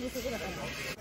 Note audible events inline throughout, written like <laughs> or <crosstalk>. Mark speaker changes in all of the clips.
Speaker 1: ぐそこだか
Speaker 2: ら。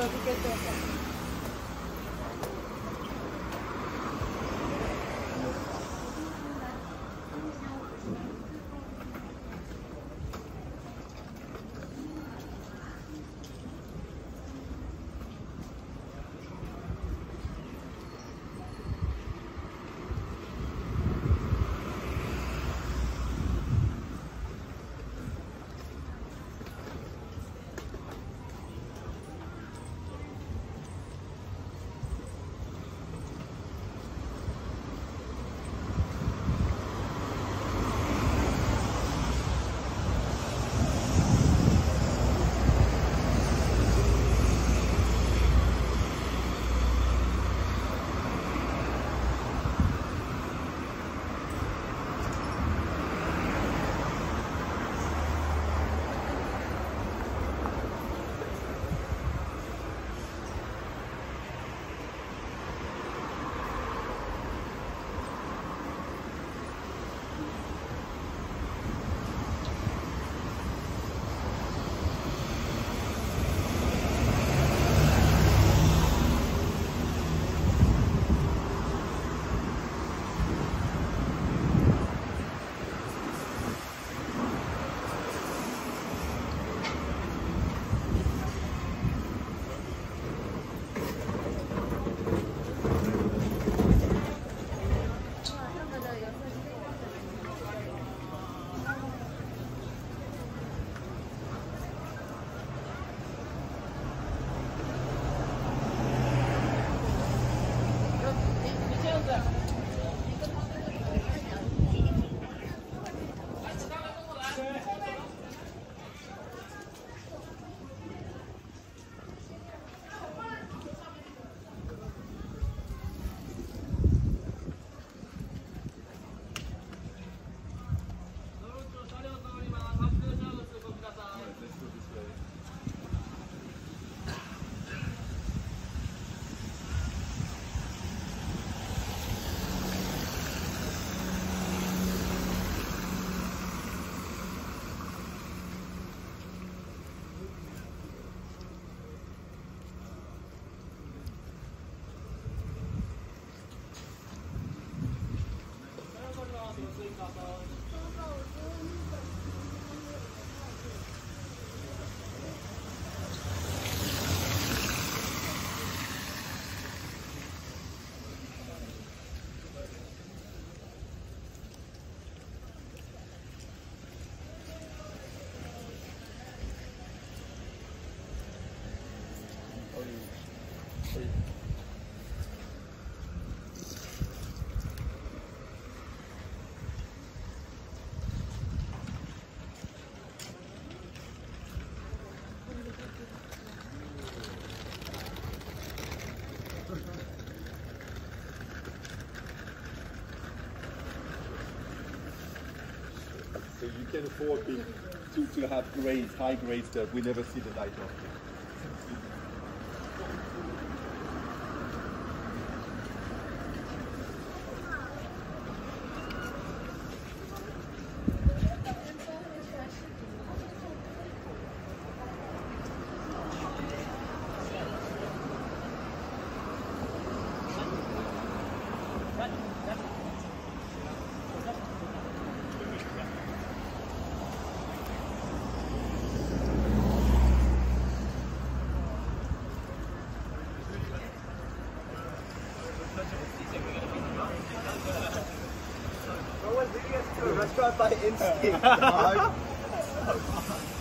Speaker 2: 続けて can afford to, to have grades, high grades that we never see the light of.
Speaker 1: to a restaurant by instinct, dog. <laughs>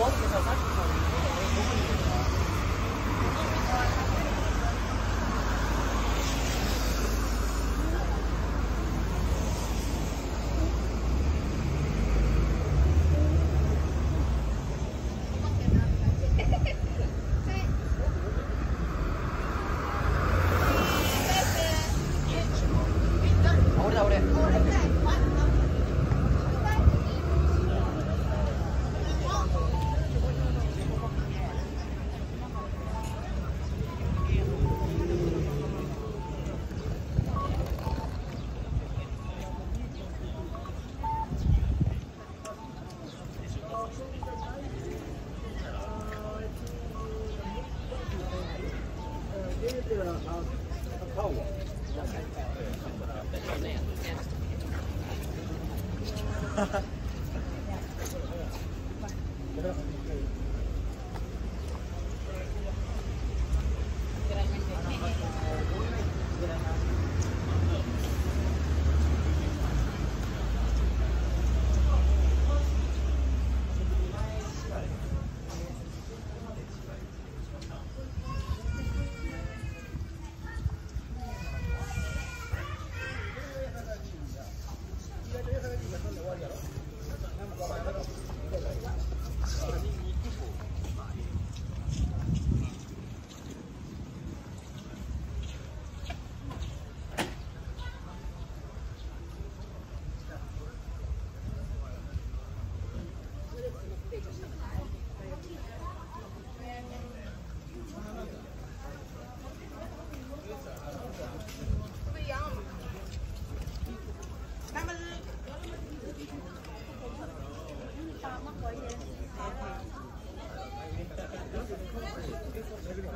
Speaker 1: 我怎么？Gracias.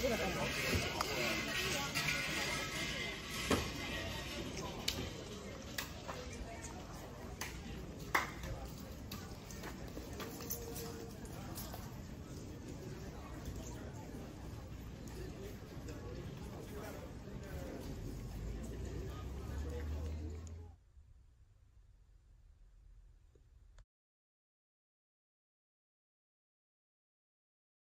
Speaker 1: とこだか